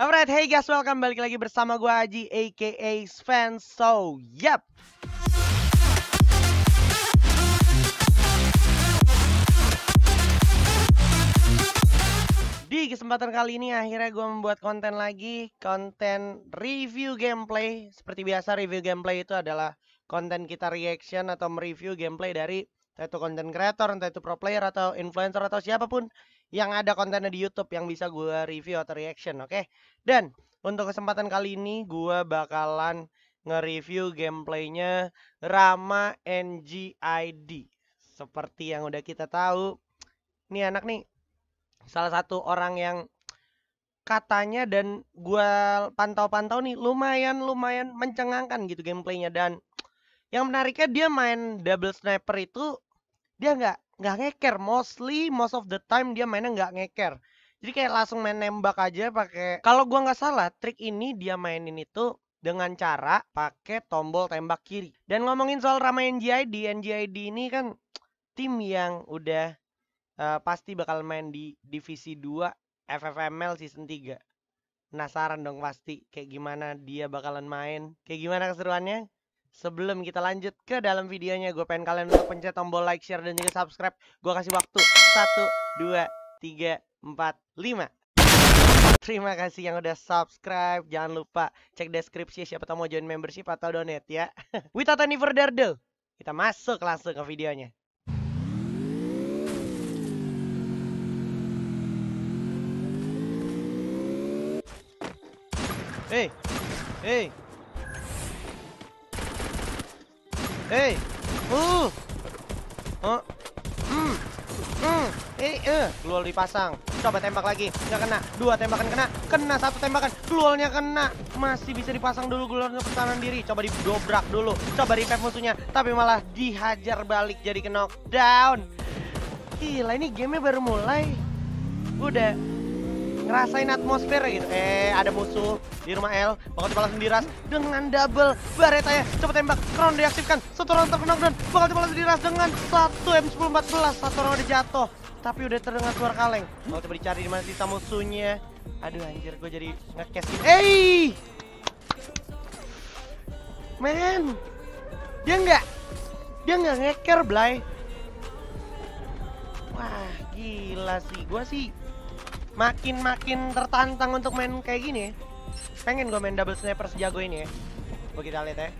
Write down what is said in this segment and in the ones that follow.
Alright, hey guys, welcome balik lagi bersama gue Haji aka Sven. So, yep. Di kesempatan kali ini akhirnya gue membuat konten lagi Konten review gameplay. Seperti biasa review gameplay itu adalah konten kita reaction atau mereview gameplay dari Entah itu konten creator, entah itu pro player atau influencer atau siapa pun Yang ada kontennya di Youtube yang bisa gue review atau reaction, oke? Dan untuk kesempatan kali ini gue bakalan nge-review gameplaynya Rama NGID Seperti yang udah kita tahu Nih anak nih salah satu orang yang katanya dan gua pantau-pantau nih lumayan lumayan mencengangkan gitu gameplaynya dan yang menariknya dia main double sniper itu dia nggak nggak ngeker. Mostly most of the time dia mainnya nggak ngeker. Jadi kayak langsung main nembak aja pakai kalau gua nggak salah trik ini dia mainin itu dengan cara pakai tombol tembak kiri. Dan ngomongin soal Rama NGID NGID ini kan tim yang udah uh, pasti bakal main di divisi 2 FFML season 3 penasaran dong pasti kayak gimana dia bakalan main. Kayak gimana keseruannya sebelum kita lanjut ke dalam videonya gue pengen kalian untuk pencet tombol like share dan juga subscribe gue kasih waktu 1 2 3 4 5 Terima kasih yang udah subscribe. Jangan lupa cek deskripsi siapa tahu mau join membership atau donate ya. Without any further ado, kita masuk langsung ke videonya. Hey, hey, hey, uh, oh, hmm, hmm, eh, eh, keluar dipasang. Coba tembak lagi, nggak kena. Dua tembakan kena, kena satu tembakan, keluarnya kena. Masih bisa dipasang dulu keluarnya pertahanan diri. Coba didobrak dulu, coba di musuhnya, tapi malah dihajar balik jadi knockdown. Gila, ini gamenya baru mulai. Udah ngerasain atmosfer gitu. Eh, ada musuh di rumah L, bakal dibalas diras dengan double bareta ya. Coba tembak, crown diaktifkan. Satu orang terkena bakal dibalas diras dengan satu M1014. Satu orang udah jatuh, tapi udah terdengar suara kaleng. Mau coba dicari di mana sisa musuhnya. Aduh anjir, gue jadi ngekes gitu. Eh! Men, dia nggak, dia nggak ngeker, Blay. Wah, gila sih. Gua sih makin-makin tertantang untuk main kayak gini ya. Pengen gue main double sniper sejago ini ya. Gue kita lihat ya.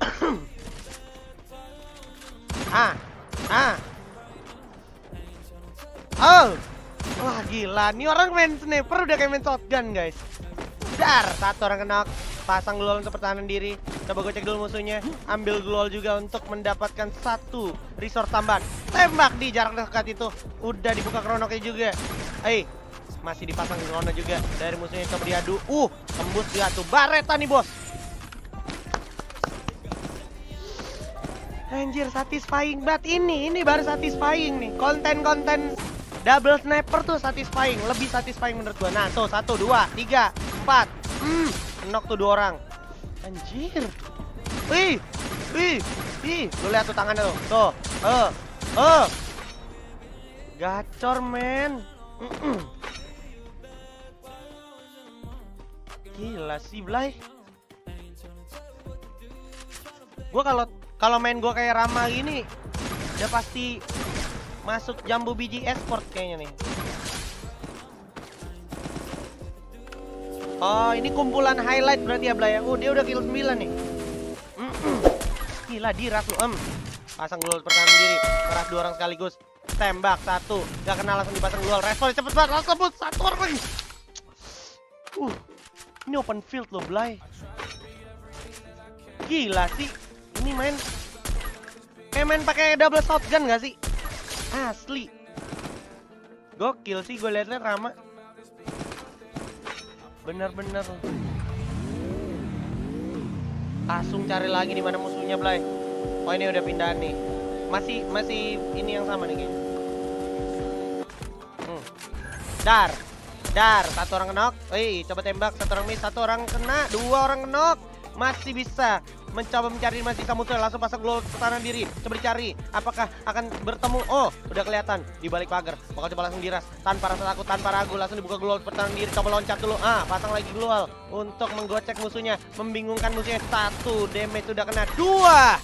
ah, ah. Oh, wah gila. Nih orang main sniper udah kayak main shotgun guys. Dar, satu orang kena pasang glowal untuk pertahanan diri. Coba gue cek dulu musuhnya. Ambil glowal juga untuk mendapatkan satu resource tambahan. Tembak di jarak dekat itu. Udah dibuka kronoknya juga. Hei, masih dipasang krono juga dari musuhnya coba diadu. Uh, tembus dia tuh. Bareta nih, Bos. Anjir, satisfying banget ini. Ini baru satisfying nih. Konten-konten double sniper tuh satisfying. Lebih satisfying menurut gua. Nah, tuh satu, dua, tiga, empat. Hmm, knock tuh dua orang. Anjir. Wih, wih, wih. Lu lihat tuh tangannya tuh. Tuh, eh, eh. Gacor, men. Gila sih, Blay. Gua kalau kalau main gua kayak Rama gini, udah pasti masuk jambu biji esport kayaknya nih. Oh, ini kumpulan highlight berarti ya, Blay. Oh, dia udah kill 9 nih. Gila, diras lu, em. Pasang global pertahanan diri. Keras dua orang sekaligus. Tembak satu. Gak kenal langsung dipasang global. Respon cepet banget. Langsung pun satu orang lagi. Uh, ini open field loh, Blay. Gila sih. Ini main kayak main pakai double shotgun gak sih? Asli. Gokil sih gue liatnya Rama bener-bener. Langsung cari lagi di mana musuhnya Blay. Oh ini udah pindah nih. Masih masih ini yang sama nih kayaknya. Hmm. dar. Dar satu orang kenok Wih, coba tembak. Satu orang miss satu orang kena. Dua orang kenok masih bisa mencoba mencari masih musuh langsung pasang global pertahanan diri coba dicari. Apakah akan bertemu? Oh udah kelihatan. Di balik pagar. Bakal coba langsung diras. Tanpa rasa takut tanpa ragu. Langsung dibuka global pertahanan diri coba loncat dulu. Ah pasang lagi global untuk menggocek musuhnya. Membingungkan musuhnya. Satu damage sudah kena. Dua!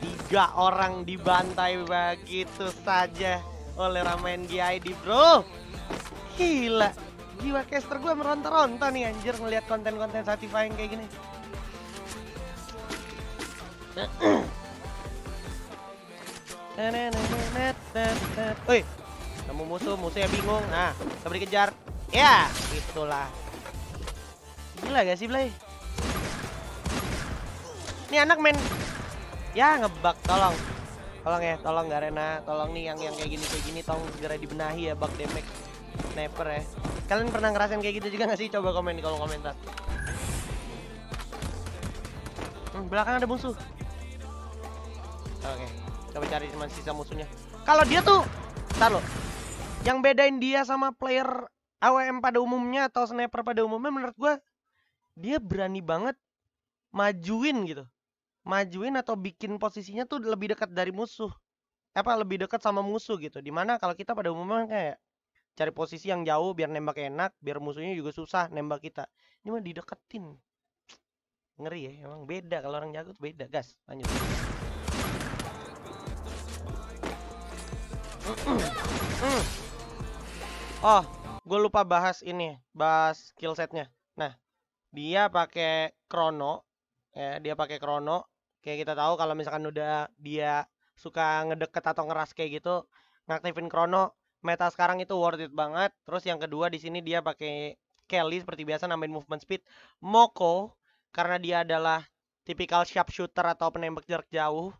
Tiga orang dibantai begitu saja oleh Ramen GID bro. Gila. Jiwa caster gue meronta-ronta nih anjir ngeliat konten-konten satisfying kayak gini Woi, nemu musuh, musuhnya bingung. Nah, coba dikejar. Ya, itulah. Gila gak sih, Blay? Ini anak main ya ngebug, tolong. Tolong ya, tolong Garena, tolong nih yang yang kayak gini kayak gini tolong segera dibenahi ya bug damage sniper ya. Kalian pernah ngerasain kayak gitu juga gak sih? Coba komen di kolom komentar. Hmm, belakang ada musuh. Oke, coba cari cuma sisa musuhnya. Kalau dia tuh, ntar lo. Yang bedain dia sama player AWM pada umumnya atau sniper pada umumnya menurut gua dia berani banget majuin gitu. Majuin atau bikin posisinya tuh lebih dekat dari musuh. Apa lebih dekat sama musuh gitu. Di mana kalau kita pada umumnya kayak cari posisi yang jauh biar nembak enak, biar musuhnya juga susah nembak kita. Ini mah dideketin. Ngeri ya, emang beda kalau orang jago tuh beda. Gas, lanjut. Oh, gue lupa bahas ini, bahas skill setnya. Nah, dia pakai krono, ya dia pakai krono. Kayak kita tahu kalau misalkan udah dia suka ngedeket atau ngeras kayak gitu, ngaktifin krono, meta sekarang itu worth it banget. Terus yang kedua di sini dia pakai Kelly seperti biasa nambahin movement speed. Moko karena dia adalah tipikal sharpshooter atau penembak jarak jauh.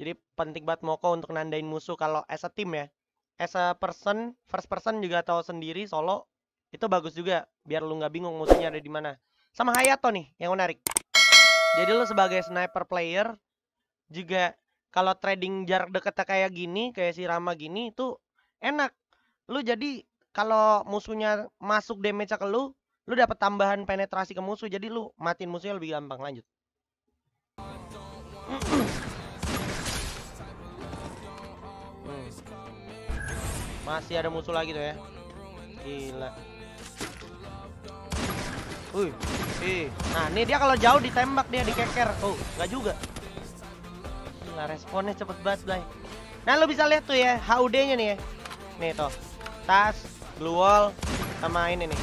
Jadi penting banget Moko untuk nandain musuh kalau as a team ya. As a person, first person juga tahu sendiri solo itu bagus juga biar lu nggak bingung musuhnya ada di mana. Sama Hayato nih yang menarik. Jadi lu sebagai sniper player juga kalau trading jarak dekat kayak gini, kayak si Rama gini itu enak. Lu jadi kalau musuhnya masuk damage ke lu, lu dapat tambahan penetrasi ke musuh. Jadi lu matiin musuhnya lebih gampang. Lanjut. Masih ada musuh lagi tuh ya. Gila. Wih, ih. Nah, ini dia kalau jauh ditembak dia dikeker. Oh, enggak juga. Gila, responnya cepet banget, Blay. Nah, lu bisa lihat tuh ya, HUD-nya nih ya. Nih tuh. Tas, glue wall, sama ini nih.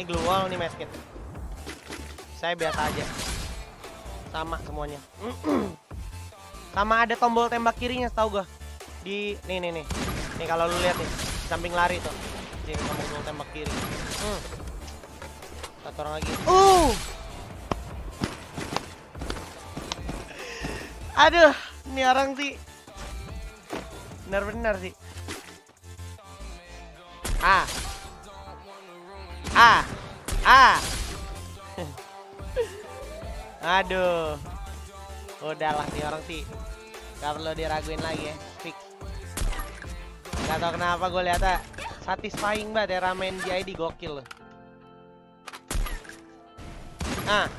Ini glue wall, nih medkit. Saya biasa aja. Sama semuanya. sama ada tombol tembak kirinya, tahu gua. Di nih nih nih. Nih kalau lu lihat nih, samping lari tuh. Sini tombol tembak kiri. Hmm. Satu orang lagi. Uh. Aduh, ini orang sih benar-benar sih. Ah. Ah. Ah. Aduh. Udahlah nih orang sih. Gak perlu diraguin lagi ya. Gak tau kenapa gue lihatnya satisfying banget ya ramen GID gokil loh. Ah.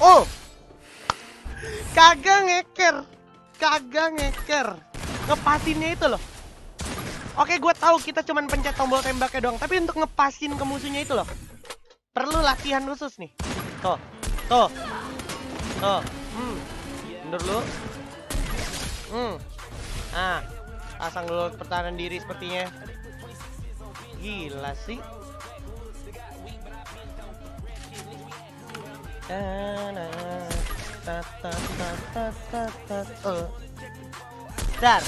Oh. Kagak ngeker. Kagak ngeker. Ngepasinnya itu loh. Oke, gue tahu kita cuman pencet tombol tembaknya doang, tapi untuk ngepasin ke musuhnya itu loh. Perlu latihan khusus nih. Tuh. Tuh. Tuh. Hmm. Mundur dulu. Hmm. Ah. Pasang dulu pertahanan diri sepertinya. Gila sih. Dar.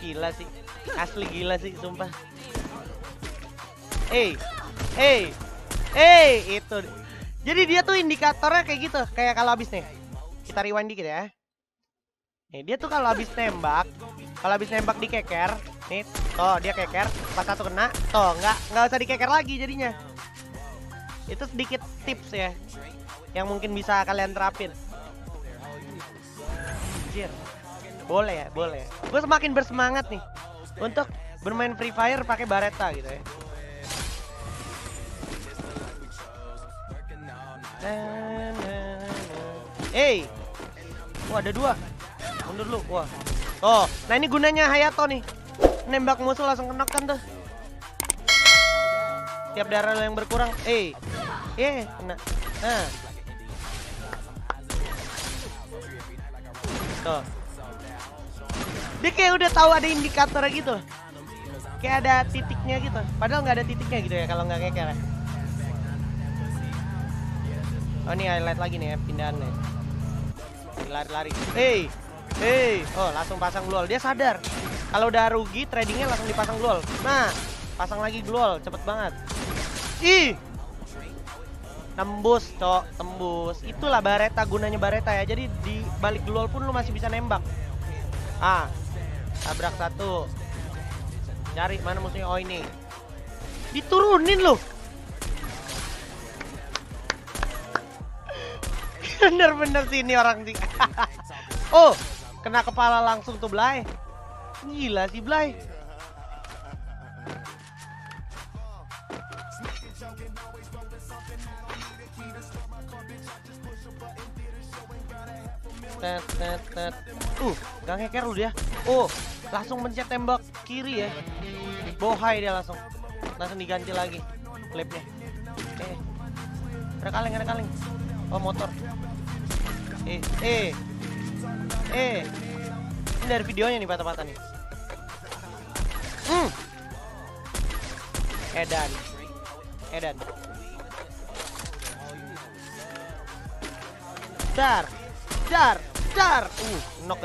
Gila sih. Asli gila sih sumpah. Eh. Eh. Eh, itu. Jadi dia tuh indikatornya kayak gitu, kayak kalau habis nih. Kita rewind dikit ya. Nih, dia tuh kalau habis nembak, kalau habis nembak dikeker, nih, tuh dia keker, pas satu kena, tuh nggak nggak usah dikeker lagi jadinya. Itu sedikit tips ya, yang mungkin bisa kalian terapin. Anjir. Boleh ya, boleh. Gue semakin bersemangat nih untuk bermain Free Fire pakai Baretta gitu ya. Hey, wah ada dua. Mundur dulu, wah. Oh, nah ini gunanya Hayato nih. Nembak musuh langsung kena kan tuh. Tiap darah yang berkurang, eh, eh, kena. Nah. Tuh. Dia kayak udah tahu ada indikator gitu. Kayak ada titiknya gitu. Padahal nggak ada titiknya gitu ya kalau nggak kayak Oh ini highlight lagi nih ya pindahan nih. Lari-lari. Hey, hey. Oh langsung pasang gluol. Dia sadar. Kalau udah rugi tradingnya langsung dipasang gluol. Nah, pasang lagi gluol. Cepet banget. Ih. Tembus, cok. Tembus. Itulah bareta gunanya bareta ya. Jadi di balik gluol pun lu masih bisa nembak. Ah. Tabrak satu. Cari mana musuhnya. Oh ini. Diturunin loh. Bener-bener sih ini orang sih. oh, kena kepala langsung tuh Blay. Gila sih Blay. Tet, tet, tet. Uh, gak ngeker lu dia. Oh, langsung mencet tembak kiri ya. Bohai dia langsung. Langsung diganti lagi klipnya. Eh. Ada kaleng. Oh, motor. Eh, eh. Eh. Ini dari videonya nih patah-patah nih. Hmm. Edan. Edan. Dar. Dar. Dar. Uh, knock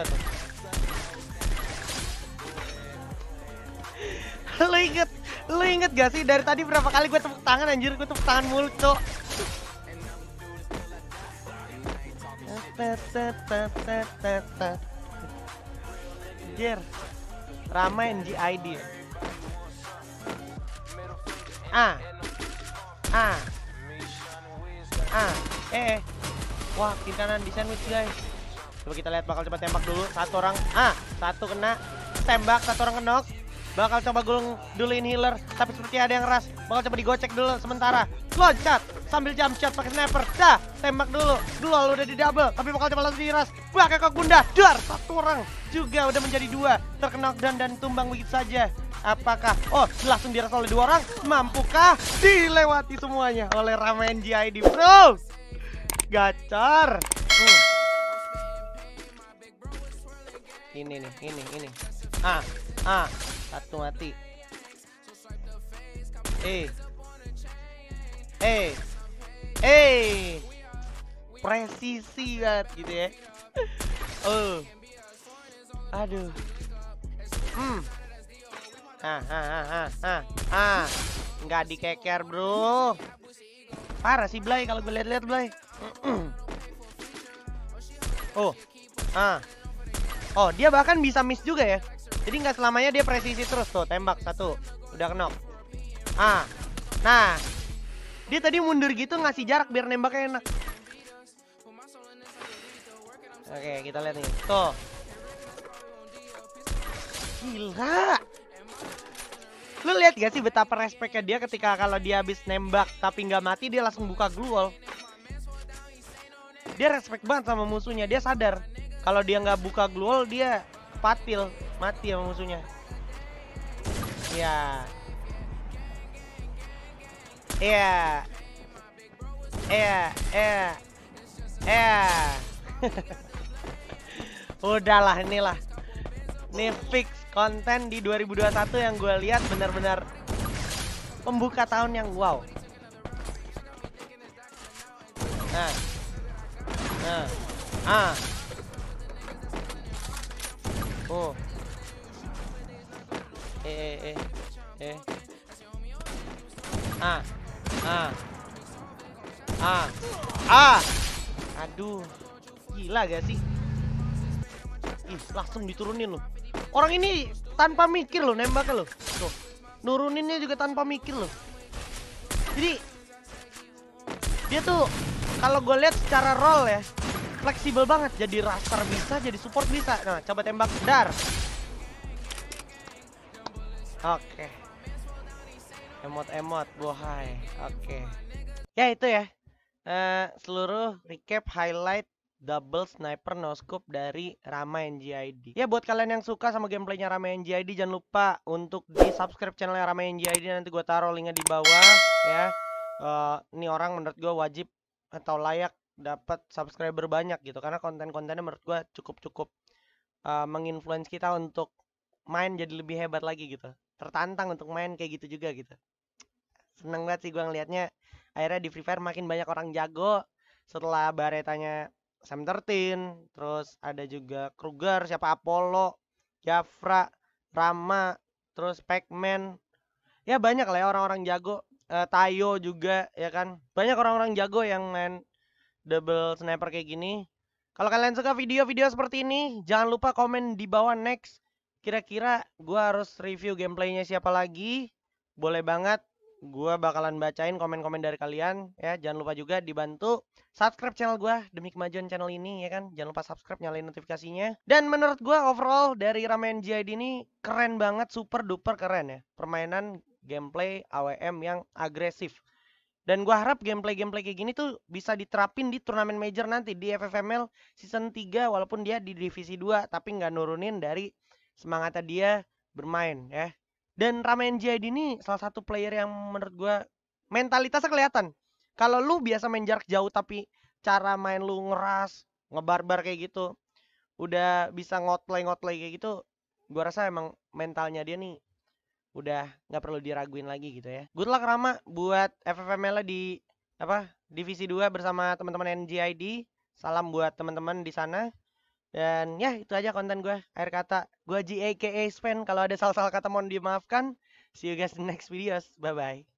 lu inget lu inget gak sih dari tadi berapa kali gue tepuk tangan anjir gue tepuk tangan mulu cok Anjir Ramen GID Ah Ah. Ah. Eh Wah kiri kanan di sandwich guys. Coba kita lihat bakal coba tembak dulu. Satu orang. Ah Satu kena. Tembak Satu orang kenok Bakal coba gulung duluin healer Tapi seperti ada yang ras Bakal coba digocek dulu sementara. Loncat Sambil jump shot pakai sniper. Dah Tembak dulu. Dulu udah di double Tapi bakal coba langsung diras Pakai kok bunda Dar Satu orang. Juga udah menjadi dua. Terkena dan dan tumbang begitu saja. Apakah Oh langsung diras oleh dua orang? Mampukah Dilewati semuanya Oleh Ramen GID bro? Gacor Ini nih Ini ini Ah Ah satu mati. Eh. Eh. Eh. Presisi banget gitu ya. Oh. Aduh. Hmm. Ah, ah, ah, ah, ah, ah. Nggak dikeker, bro. Parah sih Blay kalau gue lihat-lihat Blay. oh. Ah. Oh, dia bahkan bisa miss juga ya. Jadi nggak selamanya dia presisi terus tuh, tembak satu, udah kenok. Ah, nah, dia tadi mundur gitu ngasih jarak biar nembaknya enak. Oke, kita lihat nih, tuh. Gila. Lu lihat gak sih betapa respeknya dia ketika kalau dia habis nembak tapi nggak mati dia langsung buka glue Dia respect banget sama musuhnya, dia sadar kalau dia nggak buka glue dia kepatil mati sama musuhnya. Ya ya ya ya ya udahlah inilah. Ini fix konten di 2021 yang gue lihat benar-benar pembuka tahun yang wow. Nah. Nah. Ah oh. Eh eh eh eh. Ah. Ah. Ah. Ah. Aduh. Gila gak sih? Ih langsung diturunin loh. Orang ini tanpa mikir loh nembaknya loh. Tuh. Nuruninnya juga tanpa mikir loh. Jadi dia tuh kalau gue lihat secara roll ya fleksibel banget jadi raster bisa jadi support bisa nah coba tembak dar Oke. Emot-emot, bohai. Oke. Ya itu ya. uh, seluruh recap highlight double sniper no scope dari Rama NGID. Ya buat kalian yang suka sama gameplaynya Rama NGID jangan lupa untuk di subscribe channelnya Rama NGID nanti gue taruh linknya di bawah ya. Uh, ini orang menurut gue wajib atau layak dapat subscriber banyak gitu. Karena konten-kontennya menurut gue cukup-cukup uh, menginfluence kita untuk main jadi lebih hebat lagi gitu. Tertantang untuk main kayak gitu juga gitu. Seneng banget sih gue ngelihatnya. Akhirnya di Free Fire makin banyak orang jago. Setelah baretanya Sam 13 terus ada juga Kruger siapa? Apollo Jafra Rama terus Pacman. Ya banyak lah ya orang-orang jago. Uh, Tayo juga ya kan? Banyak orang-orang jago yang main double sniper kayak gini. Kalau kalian suka video-video seperti ini jangan lupa komen di bawah next. Kira-kira gue harus review gameplaynya siapa lagi? Boleh banget gue bakalan bacain komen-komen dari kalian ya. Jangan lupa juga dibantu subscribe channel gue demi kemajuan channel ini ya kan? Jangan lupa subscribe nyalain notifikasinya. Dan menurut gue overall dari Ramen JID ini keren banget super duper keren ya. Permainan gameplay AWM yang agresif dan gue harap gameplay-gameplay kayak gini tuh bisa diterapin di turnamen major nanti di FFML season 3 walaupun dia di divisi 2 tapi nggak nurunin dari semangatnya dia bermain ya. Dan Ramen Jihad ini salah satu player yang menurut gue mentalitasnya kelihatan. Kalau lu biasa main jarak jauh tapi cara main lu ngeras, ngebarbar kayak gitu, udah bisa ngotlay-ngotlay kayak gitu, gue rasa emang mentalnya dia nih udah nggak perlu diraguin lagi gitu ya. Good luck Rama buat FFML di apa divisi 2 bersama teman-teman NGID. Salam buat teman-teman di sana. Dan ya itu aja konten gue. Akhir kata, gue GAKA Spen. Kalau ada salah-salah kata mohon dimaafkan. See you guys in the next videos. Bye-bye.